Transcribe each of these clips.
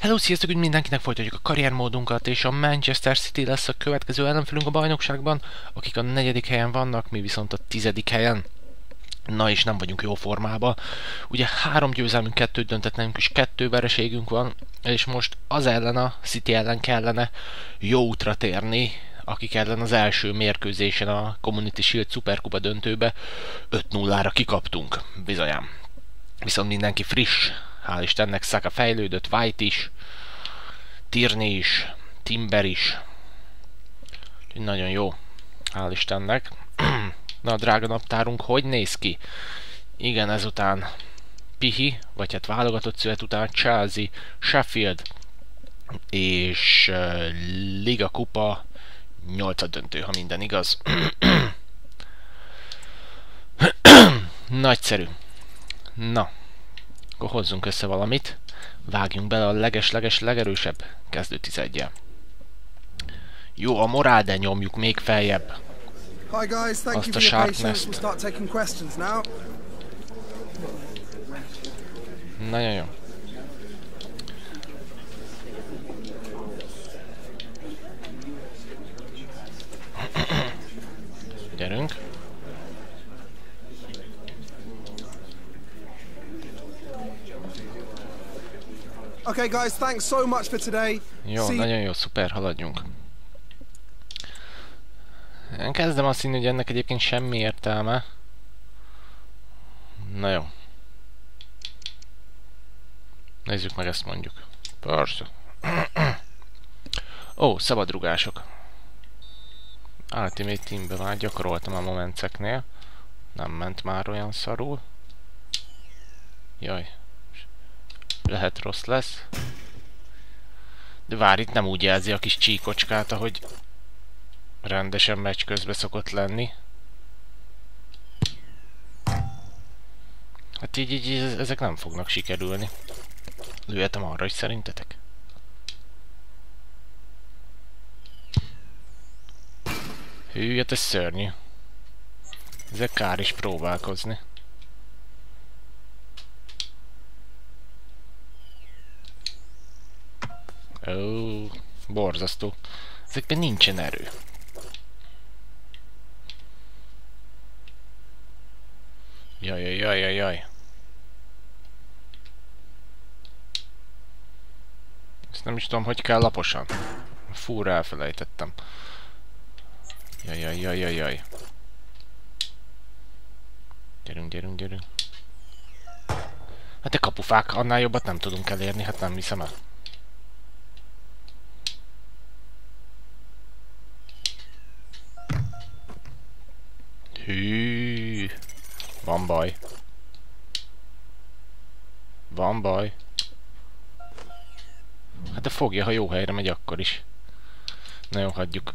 Hello, sziasztok, úgy mindenkinek folytatjuk a karriermódunkat, és a Manchester City lesz a következő ellenfelünk a bajnokságban, akik a negyedik helyen vannak, mi viszont a tizedik helyen. Na és nem vagyunk jó formában. Ugye három győzelmünk, kettőt döntetlenünk, és kettő vereségünk van, és most az ellen a City ellen kellene jó útra térni, akik ellen az első mérkőzésen a Community Shield Superkupa döntőbe 5-0-ra kikaptunk, bizonyám. Viszont mindenki friss, hál' Istennek, Saka fejlődött, White is, Tierney is, Timber is. Nagyon jó, hál' Istennek. Na, drága naptárunk hogy néz ki? Igen, ezután Pihi, vagy hát válogatott szület után Chelsea, Sheffield és uh, Liga Kupa 8 döntő, ha minden igaz. Nagyszerű. Na, akkor hozzunk össze valamit, vágjunk bele a leges-leges legerősebb kezdő tizedje. Jó, a morál, de nyomjuk még feljebb. Hi guys, thank Azt a for your patience. sharpness. We'll. Nagyon jó. Gyerünk. Okay guys, thanks so much for today. Jó, See- nagyon jó, szuper, haladjunk. Én kezdem azt hinni, hogy ennek egyébként semmi értelme. Na jó. Nézzük meg ezt mondjuk. Persze. Ó, szabadrugások. Ultimate Teambe már gyakoroltam a momenceknél. Nem ment már olyan szarul. Jaj. Lehet rossz lesz. De vár, itt nem úgy jelzi a kis csíkocskát, ahogy rendesen meccs közben szokott lenni. Hát így, így, ezek nem fognak sikerülni. Lőhetem arra is szerintetek? Hű, hát ez szörnyű. Ezek kár is próbálkozni. Ó, borzasztó. Ezekben nincsen erő. Jaj, jaj, jaj, jaj, jaj. Ezt nem is tudom, hogy kell laposan. Fúra elfelejtettem. Jaj, jaj, jaj, jaj, jaj. Gyerünk, gyerünk, gyerünk. Hát de kapufák, annál jobbat nem tudunk elérni, hát nem hiszem el. Hű, van baj. Van baj. Hát de fogja, ha jó helyre megy akkor is. Na jó, hagyjuk.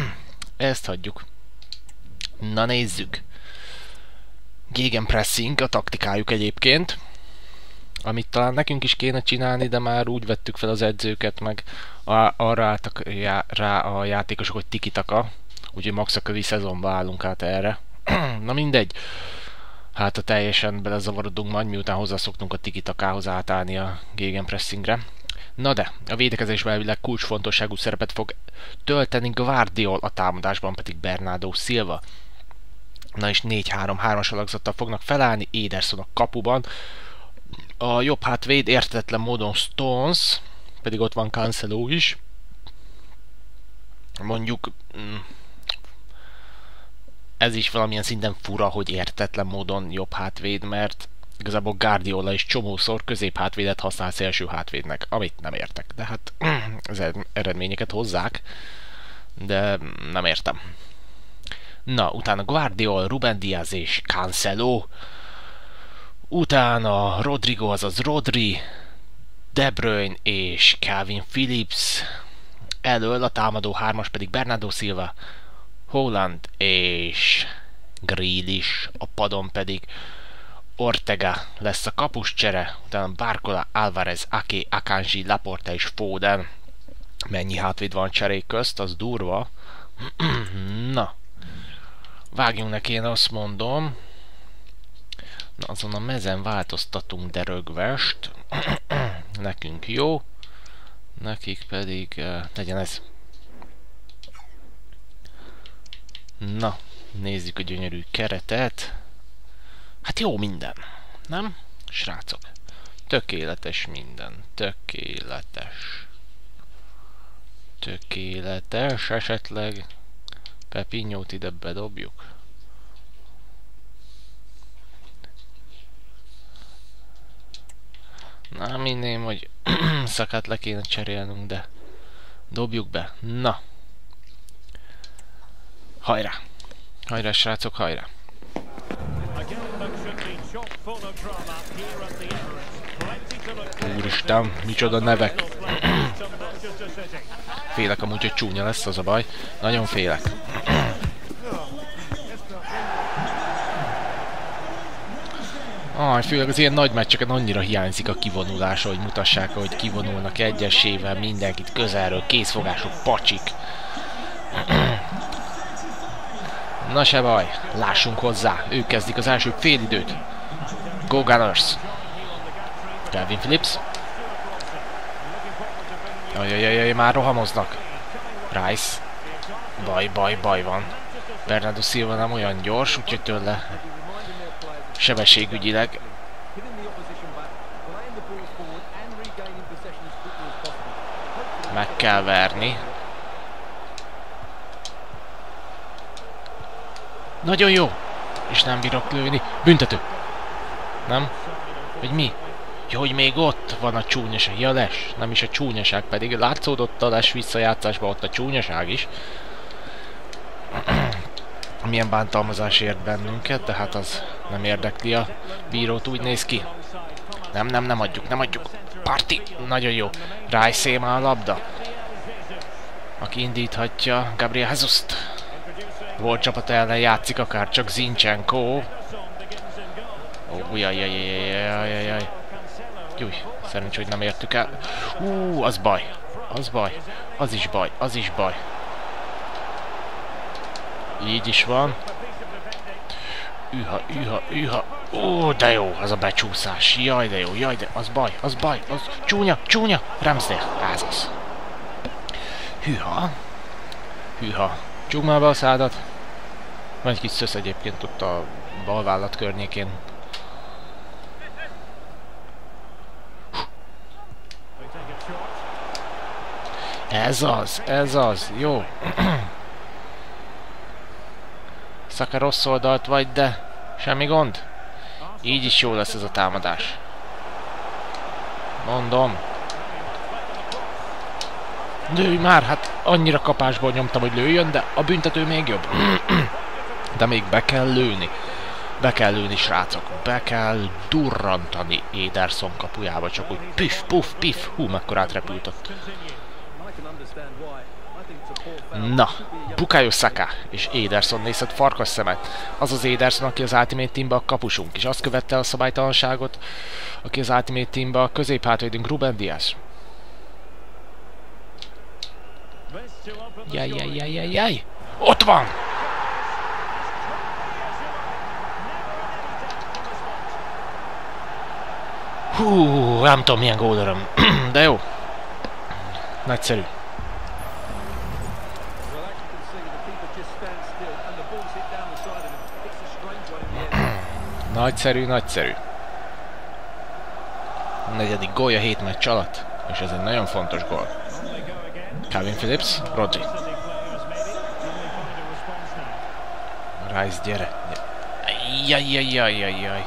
Ezt hagyjuk. Na nézzük. Gegenpressing a taktikájuk egyébként. Amit talán nekünk is kéne csinálni, de már úgy vettük fel az edzőket, meg arra álltak rá a játékosok, hogy tikitaka. Úgyhogy max a kövi szezonba állunk át erre. Na mindegy. Hát a teljesen belezavarodunk majd, miután hozzászoktunk a tikitakához átállni a gegenpressingre. Na de, a védekezésben elvileg kulcsfontosságú szerepet fog tölteni Guardiol, a támadásban pedig Bernardo Silva. Na és 4-3-3-as alakzattal fognak felállni, Ederson a kapuban. A jobb hátvéd értetlen módon Stones, pedig ott van Cancelo is. Mondjuk mm, ez is valamilyen szinten fura, hogy értetlen módon jobb hátvéd, mert igazából Guardiola is csomószor középhátvédet használ szélső hátvédnek, amit nem értek. De hát az ered- eredményeket hozzák, de nem értem. Na, utána Guardiol, Ruben Diaz és Cancelo. Utána Rodrigo, azaz Rodri, De Bruyne és Calvin Phillips. Elől a támadó hármas pedig Bernardo Silva, Holland és Grealish, a padon pedig Ortega lesz a kapuscsere, utána Barcola, Alvarez, Ake, Akanji, Laporta és Foden. Mennyi hátvéd van cserék közt, az durva. Na, vágjunk neki, én azt mondom. Na, azon a mezen változtatunk derögvest. Nekünk jó. Nekik pedig uh, legyen ez. Na, nézzük a gyönyörű keretet. Hát jó minden, nem? Srácok. Tökéletes minden. Tökéletes. Tökéletes esetleg. Pepinyót ide bedobjuk. Na, minném, hogy szakát le kéne cserélnünk, de dobjuk be. Na. Hajrá! Hajrá, srácok, hajrá! Úristen, micsoda nevek! félek amúgy, hogy csúnya lesz, az a baj. Nagyon félek. Ah, főleg az ilyen nagy meccseken annyira hiányzik a kivonulása, hogy mutassák, hogy kivonulnak egyesével, mindenkit közelről, készfogások, pacsik. Na se baj, lássunk hozzá, ők kezdik az első félidőt. Go Gunners! Calvin Phillips. Ajajajaj, már rohamoznak. Rice. Baj, baj, baj van. Bernardo Silva nem olyan gyors, úgyhogy tőle sebességügyileg meg kell verni. Nagyon jó! És nem bírok lőni. Büntető! Nem? Vagy mi? Ja, hogy még ott van a csúnyaság. Ja, les. Nem is a csúnyaság, pedig látszódott a les visszajátszásban ott a csúnyaság is. Milyen bántalmazás ért bennünket, de hát az nem érdekli a bírót, úgy néz ki. Nem, nem, nem adjuk, nem adjuk. Parti! Nagyon jó. Rice a labda. Aki indíthatja Gabriel Jesus-t. Volt csapat ellen játszik akár csak Zinchenko. Ó, oh, jaj, jaj, jaj, jaj, jaj. Júj, szerencs, hogy nem értük el. Ú, az baj. Az baj. Az is baj. Az is baj. Így is van. Üha, üha, üha. Ó, de jó, az a becsúszás. Jaj, de jó, jaj, de az baj, az baj, az csúnya, csúnya. Ramsdale, ez az. Hűha. Hűha. Csúg már be a szádat. Van egy kis szösz egyébként ott a balvállat környékén. Ez az, ez az, jó. Szaka rossz oldalt vagy, de semmi gond. Így is jó lesz ez a támadás. Mondom. Lőj már, hát annyira kapásból nyomtam, hogy lőjön, de a büntető még jobb. de még be kell lőni. Be kell lőni, srácok. Be kell durrantani Ederson kapujába, csak úgy pif, puf, pif. Hú, mekkorát repült ott. Na, Bukayo Saka és Ederson nézett farkas szemet. Az az Ederson, aki az Ultimate Teambe a kapusunk, és azt követte a szabálytalanságot, aki az Ultimate Teambe a középhátvédünk Ruben Diaz. Jaj, jaj, jaj, jaj, jaj! Ott van! Hú, nem tudom milyen gólöröm, de jó. Nagyszerű. Nagyszerű, nagyszerű. A negyedik gólja 7 meccs alatt, és ez egy nagyon fontos gól. Calvin Phillips, Rodri. Rice, gyere. Jaj, jaj, jaj, jaj, jaj.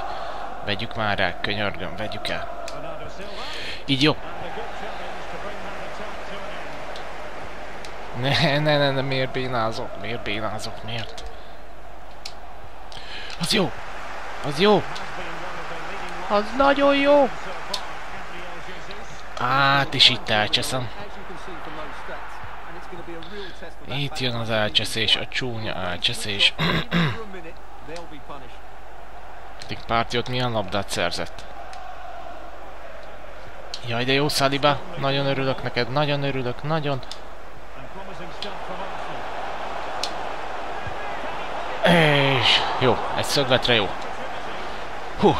Vegyük már rá, könyörgöm, vegyük el. Így jó. Ne, ne, ne, ne, miért bénázok? Miért bénázok? Miért? Az jó! Az jó! Az nagyon jó! Hát, és itt elcseszem. Itt jön az elcseszés, a csúnya elcseszés. Pedig Párti ott milyen labdát szerzett? Jaj, de jó, Saliba! Nagyon örülök neked, nagyon örülök, nagyon... És jó, egy szögletre jó. Hú.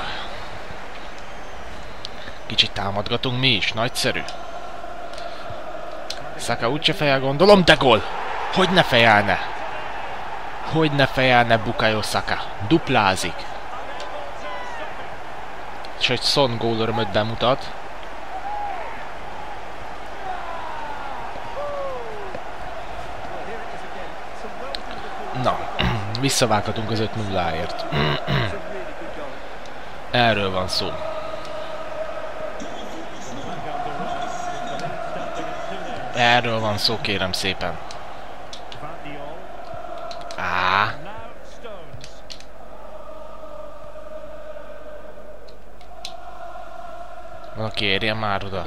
Kicsit támadgatunk mi is, nagyszerű. Szaka úgyse fejel gondolom, de gól! Hogy ne fejelne? Hogy ne fejelne Bukayo Saka? Duplázik. És egy Son gól bemutat. Na, visszavághatunk az 5-0-ért. Erről van szó. Erről van szó, kérem szépen. Á. Valaki érjen már oda.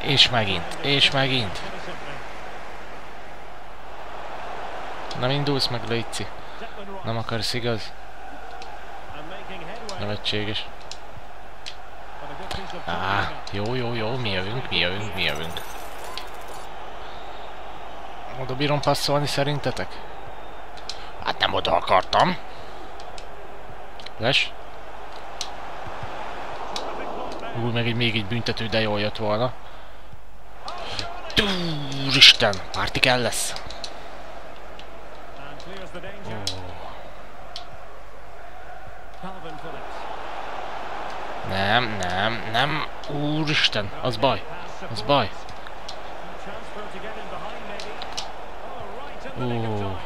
És megint, és megint. Nem indulsz meg, Léci. Nem akarsz, igaz? Nevetséges. Á, jó, jó, jó, mi jövünk, mi jövünk, mi jövünk. Oda bírom passzolni szerintetek? Hát nem oda akartam. Les? Új, meg egy, még egy büntető, de jól jött volna. Úristen, párti kell lesz. Nem, nem, nem. Úristen, az baj. Az baj. Ó.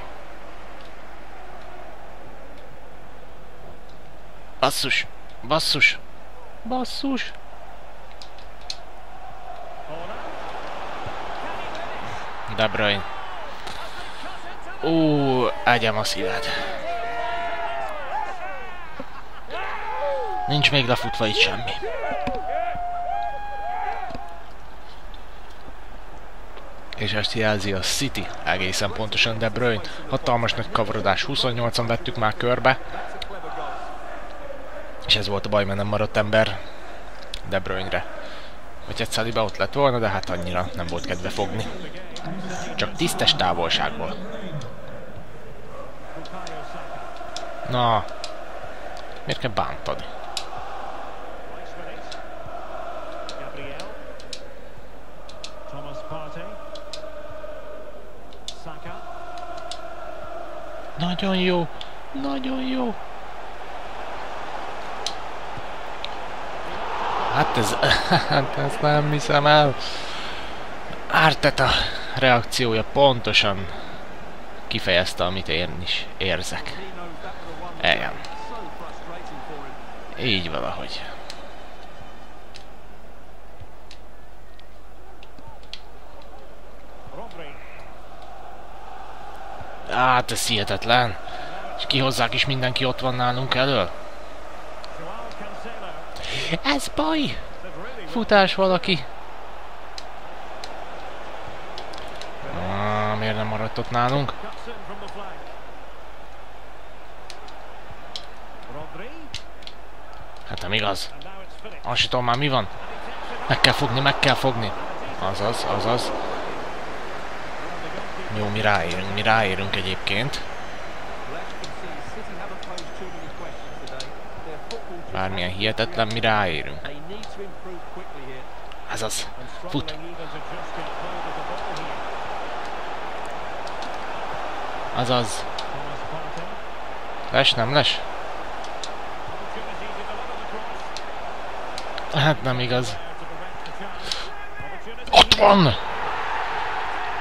Basszus. Basszus. Basszus. De Bruyne. Ó, ágyam a szíved. Nincs még lefutva itt semmi. És ezt jelzi a City, egészen pontosan De Bruyne. Hatalmas nagy kavarodás, 28-an vettük már körbe. És ez volt a baj, mert nem maradt ember De Bruyne-re. Vagy egy Saliba ott lett volna, de hát annyira nem volt kedve fogni. Csak tisztes távolságból. Na, miért kell bántani? Nagyon jó. Nagyon jó. Hát ez... Hát ezt nem hiszem el. Arteta reakciója pontosan kifejezte, amit én is érzek. Igen. Így valahogy. Hát ez hihetetlen. És kihozzák is mindenki ott van nálunk elől. Ez baj! Futás valaki. Ah, miért nem maradt ott nálunk? Hát nem igaz. Azt tudom már mi van. Meg kell fogni, meg kell fogni. Azaz, azaz. Jó, mi ráérünk, mi ráérünk egyébként. Bármilyen hihetetlen, mi ráérünk. Ez az. Fut. Azaz. Les, nem les? Hát nem igaz. Ott van!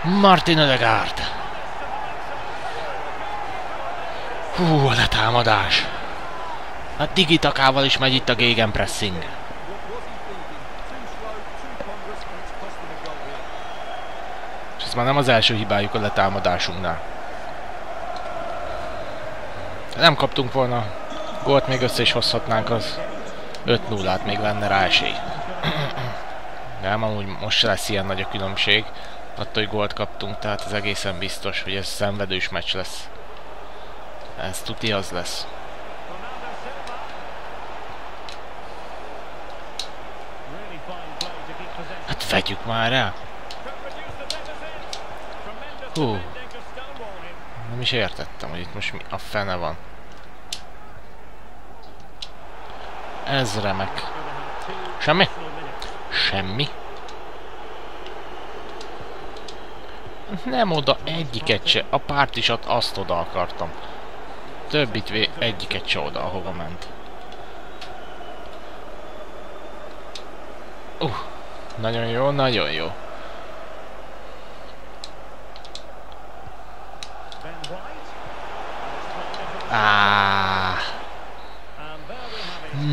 Martin Ödegaard. Hú, a letámadás. A digitakával is megy itt a gegenpressing. És ez már nem az első hibájuk a letámadásunknál. Nem kaptunk volna gólt, még össze is hozhatnánk az 5-0-át, még lenne rá esély. Nem, amúgy most lesz ilyen nagy a különbség attól, hogy gólt kaptunk, tehát ez egészen biztos, hogy ez szenvedős meccs lesz. Ez tuti az lesz. Hát vegyük már el! Hú. Nem is értettem, hogy itt most mi a fene van. Ez remek. Semmi? Semmi. Nem oda egyiket se. A pártisat azt oda akartam. Többit vé egyiket se oda, ahova ment. Uh, nagyon jó, nagyon jó. Ah.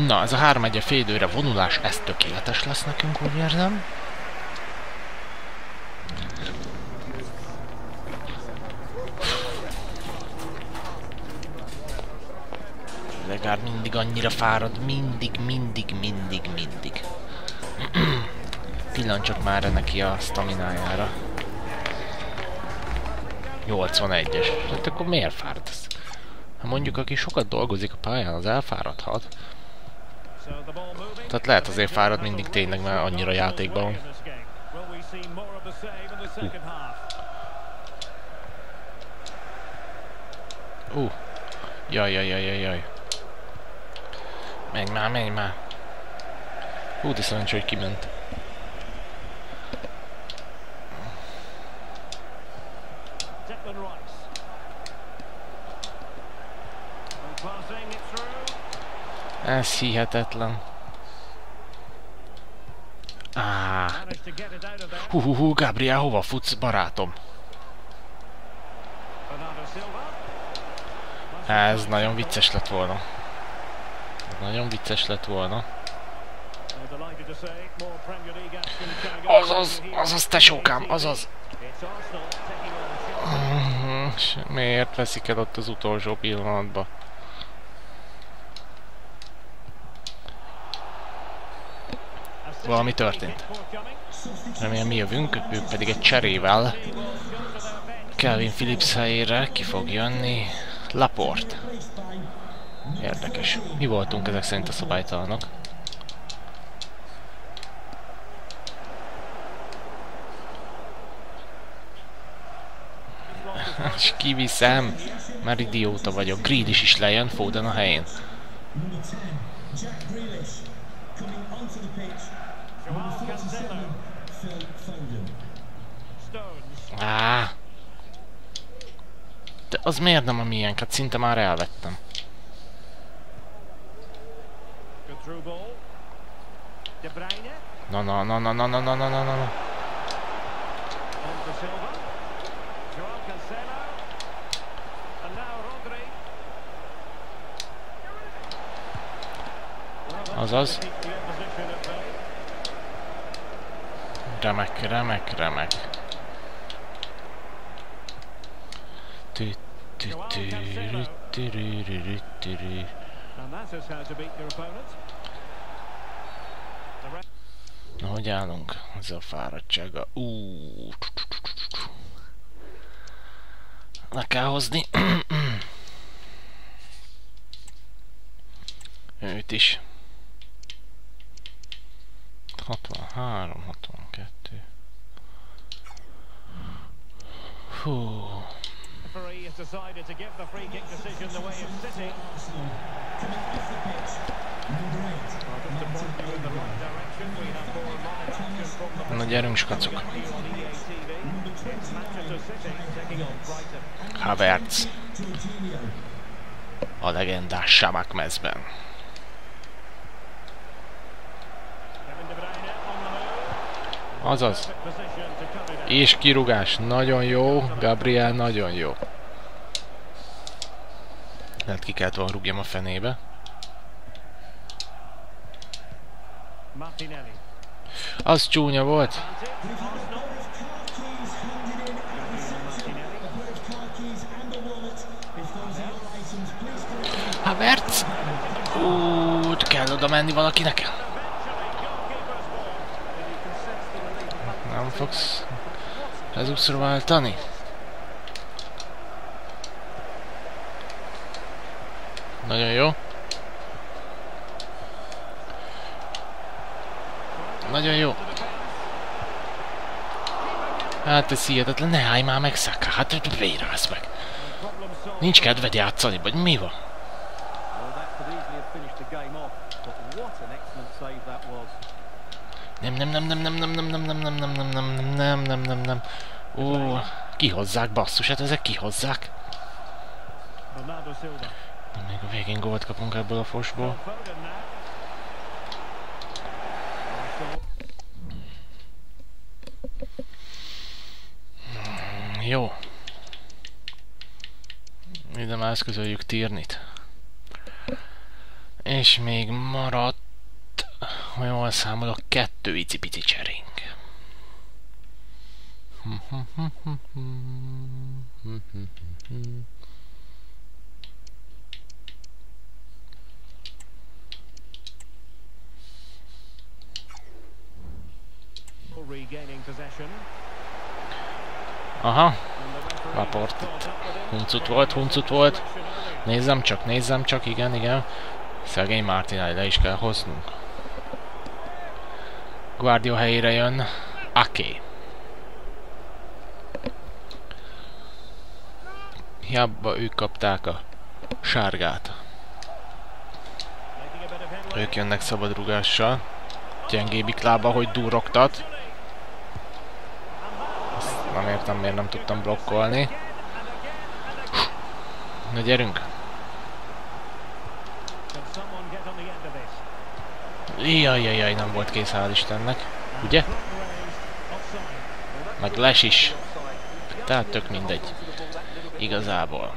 Na, ez a 3 1 félidőre vonulás, ez tökéletes lesz nekünk, úgy érzem. Mindig annyira fárad, mindig, mindig, mindig, mindig. Pillancsok már neki a staminájára. 81-es. Hát akkor miért fárad ez? Hát mondjuk, aki sokat dolgozik a pályán, az elfáradhat. Tehát lehet azért fárad mindig tényleg, mert annyira játékban van. Uh. uh. Jaj, jaj, jaj, jaj, jaj. Menj már, menj már. Hú, de szerencsé, hogy kiment. Ez hihetetlen. Ah. Hú, hú, hú, Gabriel, hova futsz, barátom? Ez nagyon vicces lett volna. Nagyon vicces lett volna. Azaz, azaz, tesókám, azaz. Mhm, miért veszik el ott az utolsó pillanatban? valami történt. Remélem mi jövünk, ők pedig egy cserével Kelvin Phillips helyére ki fog jönni Laport. Érdekes. Mi voltunk ezek szerint a szabálytalanok? És kiviszem, mert idióta vagyok. Grealish is lejön Foden a helyén. Á. De az miért nem a miénk? szinte már elvettem. Na na na na na na na na na na. Azaz. Remek, remek, remek. Na, hogy állunk? Ez a fáradtsága. Uuuuh. Le kell hozni. Őt is. 63, 62. Hú. Decided to give the free kick decision the way of City. Na gyerünk, skacok. Havertz. A legendás Samak mezben. Azaz. És kirugás. Nagyon jó. Gabriel nagyon jó. Lehet ki kellett volna rúgjam a fenébe. Az csúnya volt. Havertz! Úgy kell oda menni valakinek. Nem fogsz ezútszor váltani? Nagyon jó. Nagyon jó. Hát ez hihetetlen, ne állj már meg, Szaka, hát vérálsz meg. Nincs kedved játszani, vagy mi van? Nem, nem, nem, nem, nem, nem, nem, nem, nem, nem, nem, nem, nem, nem, nem, nem, nem. Ó. Kihozzák, basszus, hát ezek kihozzák. Bernardo Silva. Még a végén gólt kapunk ebből a fosból. Jó. Ide már eszközöljük Tirnit. És még maradt, ha jól számolok, kettő icipici cserénk. Aha, Laport huncut volt, huncut volt. Nézzem csak, nézzem csak, igen, igen. Szegény Martinelli le is kell hoznunk. Guardia helyére jön Ake. Hiába ők kapták a sárgát. Ők jönnek szabadrugással. Gyengébbik lába, hogy durogtat. Értem, miért nem tudtam blokkolni. Na gyerünk! Can someone get on the end of this? Jaj, jaj, jaj, nem volt kész, hál' Istennek. Ugye? Meg les is. Tehát tök mindegy. Igazából.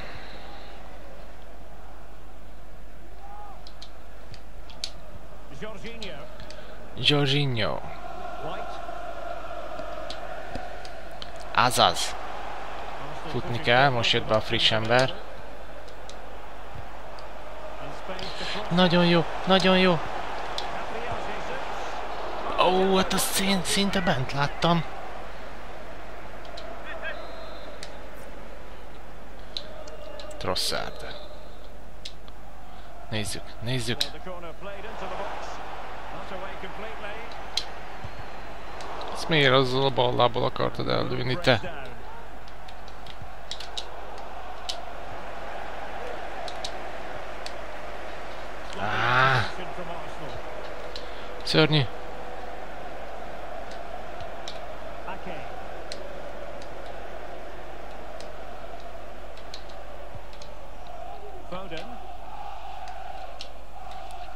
Jorginho. Jorginho. White. Azaz. Futni kell, most jött be a friss ember. Nagyon jó, nagyon jó. Ó, hát azt szín, szinte bent láttam. Trosszárd. Nézzük, nézzük. Ezt miért azzal a bal lábbal akartad ellőni, te? Arsenal. szörnyű.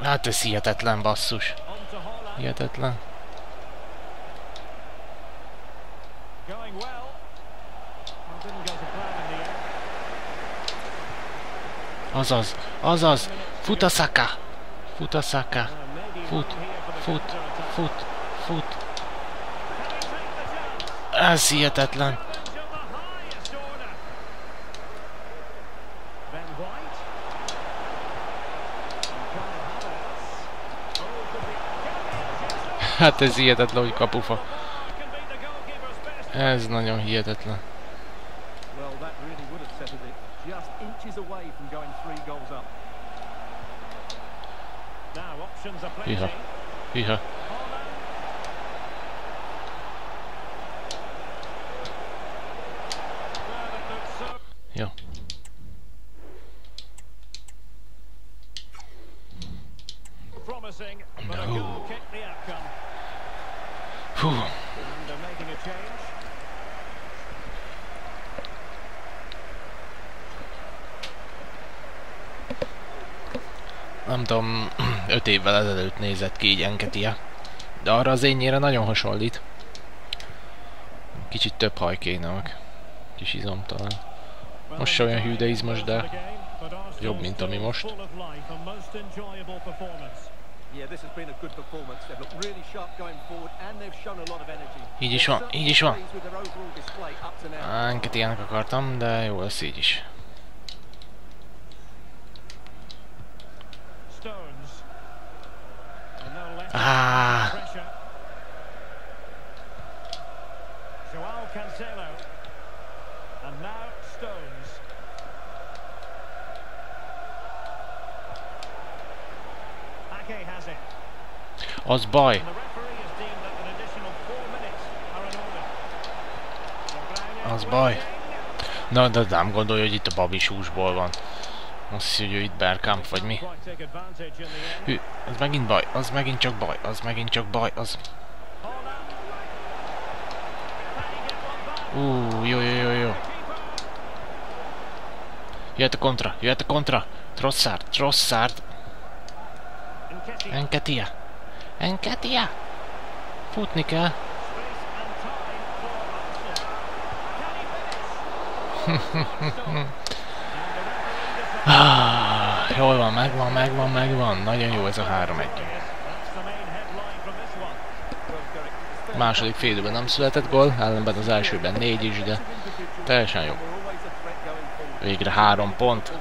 Hát ez hihetetlen basszus. Hihetetlen. Going well. Well, didn't go to plan in the end. Azaz, azaz. Uh, maybe Fut, fut, fut, fut. Ez hihetetlen. Hát ez hihetetlen, hogy kapufa. Ez nagyon hihetetlen. Just inches away from going three goals up. Now options are plenty. Hűha. Hűha. Tudom, öt évvel ezelőtt nézett ki így Enketia. De arra az énnyére nagyon hasonlít. Kicsit több haj kéne meg. Kis izom talán. Well, Most se olyan hű, de izmos, de jobb, mint ami most. Így is van, így is van. Enketiának akartam, de jó lesz így is. Stones. And no left Ah. Joao Cancelo. And now Stones. Ake has it. Az baj. Bruyne Az baj. Na, de nem gondolja, hogy itt a babis húsból van. Azt hiszi, hogy ő itt Bergkamp vagy mi. Hű, az megint baj, az megint csak baj, az megint csak baj, az... Ú, jó, jó, jó, jó. Jöhet a kontra, jöhet a kontra. Trossard. Nketiah. Enketia. Enketia. Futni kell. Ah, jól van, megvan, megvan, megvan. Nagyon jó ez a 3-1. That's the main headline from this one. Második fél időben nem született gól, ellenben az elsőben négy is, de teljesen jó. Végre három pont,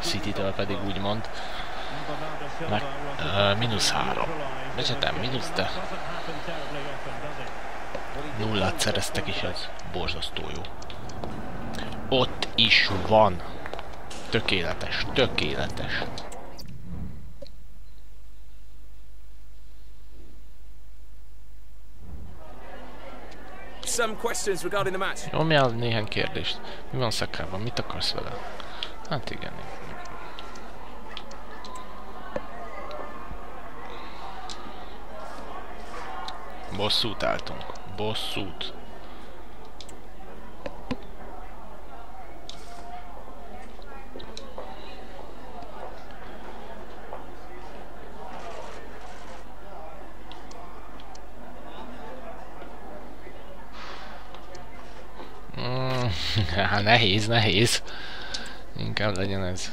City-től pedig úgymond. Meg, able mínusz három. Vagy hát mínusz, de nullát szereztek is, ez borzasztó jó. Ott is van. Tökéletes, tökéletes. Some questions regarding the match. Áll néhány kérdést. Mi van szakában? Mit akarsz vele? Hát igen. Bosszút álltunk. Bosszút. Mm, hát nehéz, nehéz. Inkább legyen ez.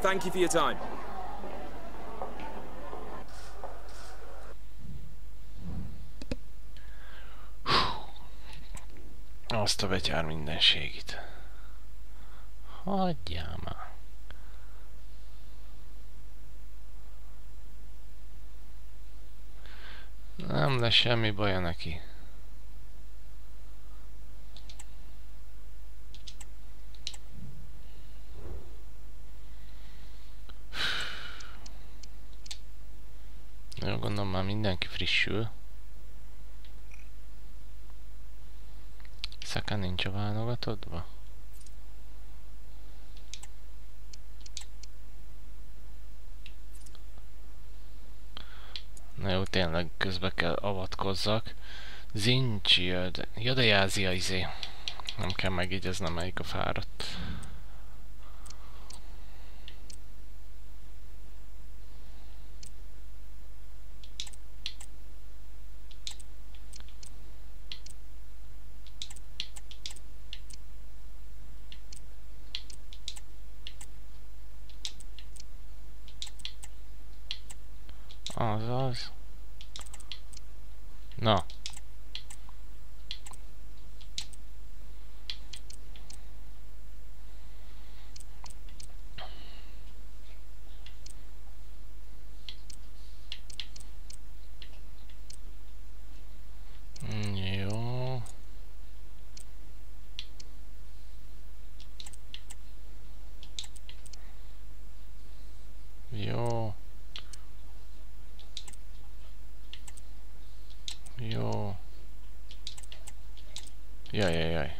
Thank you for your time. Azt a betyár mindenségit. Hagyjál már. Nem lesz semmi baja neki. Jó, gondolom már mindenki frissül. Szaka nincs a válogatottba? Na jó, tényleg közbe kell avatkozzak. Zincsi, jöd. Ja, de Jázia izé. Nem kell megjegyeznem, melyik a fáradt. Azaz. Na. Mm, Jó. Jó. Jó. Jaj, jaj, jaj.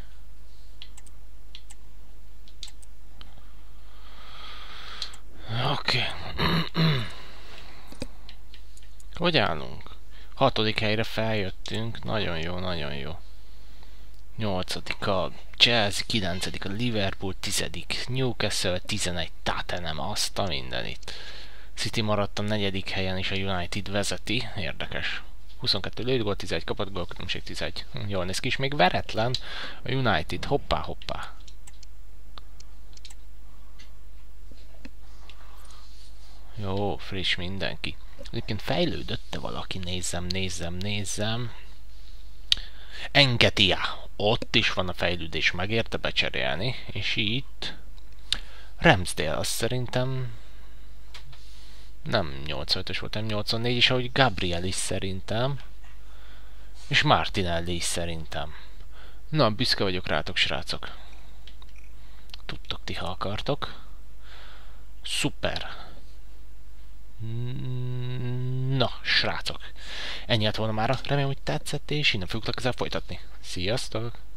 Oké. Hogy állunk? Hatodik helyre feljöttünk. Nagyon jó, nagyon jó. Nyolcadik a Chelsea, kilencedik a Liverpool, tizedik Newcastle, tizenegy Tottenham, azt a mindenit. City maradt a negyedik helyen, és a United vezeti. Érdekes. 22 lőtt gól, 11 kapott gól, különbség 11. Hm, Jól néz ki, és még veretlen a United. Hoppá, hoppá. Jó, friss mindenki. Egyébként fejlődötte valaki, nézzem, nézzem, nézzem. Enketia. Ott is van a fejlődés, megérte becserélni. És itt... Ramsdale, azt szerintem nem 85-ös volt, nem 84, és ahogy Gabriel is szerintem. És Martinelli is szerintem. Na, büszke vagyok rátok, srácok. Tudtok ti, ha akartok. Szuper. Mm, Na, srácok. Ennyi lett volna már. Remélem, hogy tetszett, és innen fogjuk legközelebb folytatni. Sziasztok!